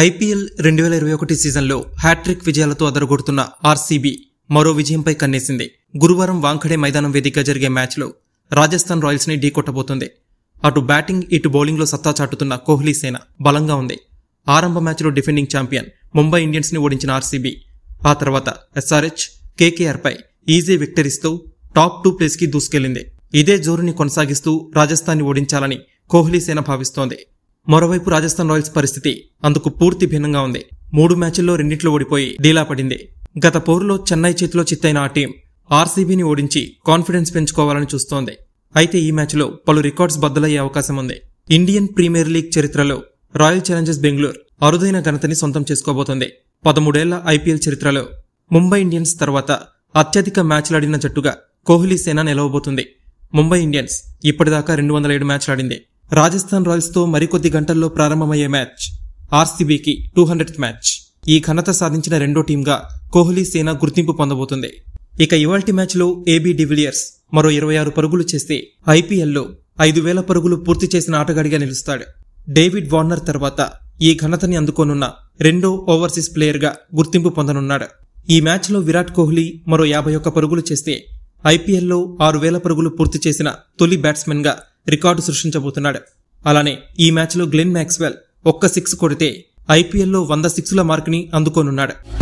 IPL రెండు వేల ఇరవై ఒకటి సీజన్లో హ్యాట్రిక్ విజయాలతో అదరగొడుతున్న ఆర్సీబీ మరో విజయంపై కన్నేసింది. గురువారం వాంఖడే మైదానం వేదికగా జరిగే మ్యాచ్లో రాజస్థాన్ రాయల్స్ని ఢీ కొట్టబోతుంది అటు బ్యాటింగ్ ఇటు బౌలింగ్లో సత్తా చాటుతున్న కోహ్లీ సేన బలంగా ఉంది. ఆరంభ మ్యాచ్లో డిఫెండింగ్ ఛాంపియన్ ముంబై ఇండియన్స్ని ఓడించిన ఆర్సీబీ ఆ తర్వాత ఎస్ఆర్హెచ్ కేకేఆర్ పై ఈజీ విక్టరీస్తో టాప్ టూ ప్లేస్కి దూసుకెళ్ళింది. ఇదే జోరుని కొనసాగిస్తూ రాజస్థాన్ని ఓడించాలని కోహ్లీ సేన భావిస్తోంది. మరోవైపు రాజస్థాన్ రాయల్స్ పరిస్థితి అందుకు పూర్తి భిన్నంగా ఉంది. మూడు మ్యాచ్ల్లో రెండిట్లో ఓడిపోయి డీలా పడింది. గత పోరులో చెన్నై చేతిలో చిత్తైన ఆ టీం ఆర్సీబీని ఓడించి కాన్ఫిడెన్స్ పెంచుకోవాలని చూస్తోంది. అయితే ఈ మ్యాచ్లో పలు రికార్డ్స్ బద్దలయ్యే అవకాశం ఉంది. ఇండియన్ ప్రీమియర్ లీగ్ చరిత్రలో రాయల్ ఛాలెంజర్స్ బెంగళూరు అరుదైన ఘనతని సొంతం చేసుకోబోతోంది. పదమూడేళ్ళ ఐపీఎల్ చరిత్రలో ముంబై ఇండియన్స్ తర్వాత అత్యధిక మ్యాచ్లాడిన జట్టుగా కోహ్లీ సేన నిలవబోతుంది. ముంబై ఇండియన్స్ ఇప్పటిదాకా రెండు వందల ఏడు మ్యాచ్లాడింది. రాజస్థాన్ రాయల్స్తో మరికొద్ది గంటల్లో ప్రారంభమయ్యే మ్యాచ్. ఆర్సీబీకి టూ హండ్రెడ్ మ్యాచ్. ఈ ఘనత సాధించిన రెండో టీంగా కోహ్లీ సేన గుర్తింపు పొందబోతుంది. ఇక ఇవాల్టి మ్యాచ్లో ఏబీ డివిలియర్స్ మరో ఇరవై ఆరు పరుగులు చేస్తే ఐపీఎల్లో ఐదు వేల పరుగులు పూర్తి చేసిన ఆటగాడిగా నిలుస్తాడు. డేవిడ్ వార్నర్ తర్వాత ఈ ఘనతని అందుకోనున్న రెండో ఓవర్సీస్ ప్లేయర్గా గుర్తింపు పొందనున్నాడు. ఈ మ్యాచ్లో విరాట్ కోహ్లీ మరో యాభై ఒక్క పరుగులు చేస్తే ఐపీఎల్లో ఆరు వేల పరుగులు పూర్తి చేసిన తొలి బ్యాట్స్మెన్గా రికార్డు సృష్టించబోతున్నాడు. అలానే ఈ మ్యాచ్లో గ్లెన్ మ్యాక్స్వెల్ ఒక్క సిక్స్ కొడితే ఐపీఎల్లో వంద సిక్స్ల మార్కుని అందుకోనున్నాడు.